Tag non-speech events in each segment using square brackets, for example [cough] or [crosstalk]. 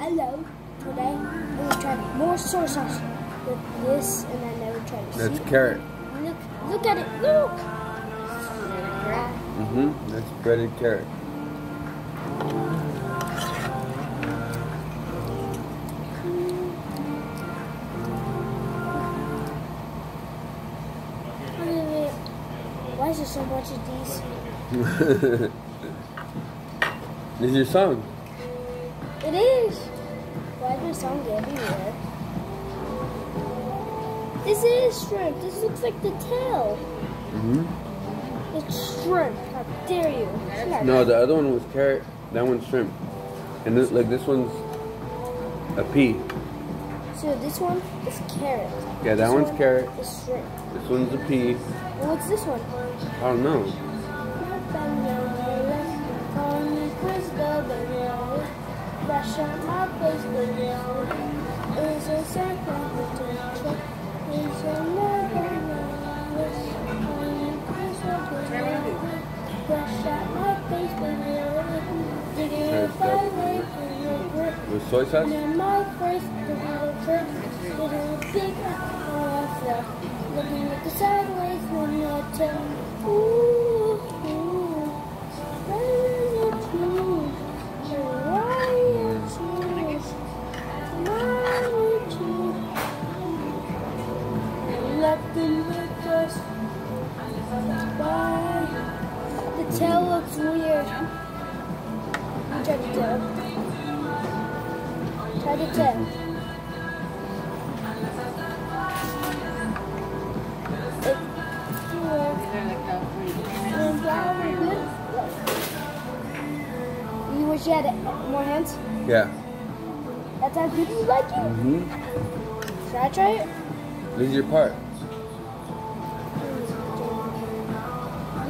Hello. Today I'm gonna try more soy sauce with this, and I never tried it. That's See? carrot. Look, look at it. Look. Mm-hmm. That's breaded carrot. Why is there so much of these? [laughs] this is your song. It is. Why is my song everywhere? This is shrimp. This looks like the tail. Mm-hmm. It's shrimp. How dare you? Not No, the other one was carrot. That one's shrimp. And this, like this one's a pea. So this one is carrot. Yeah, that This one's one carrot. Is shrimp. This one's a pea. What's this one? I don't know. Banana. Digging Nice if I job. wait for your grip. With soy sauce? And my face, the little trick. Little big after. Looking at the sideways tell. Left in the dust. Why? The tail looks weird. You try the tail. Try the tail. You wish you had more hands? Yeah. That's how good you like it? Mm-hmm. Should I try it? This is your part.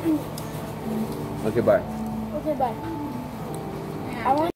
Okay, bye. Okay, bye. I want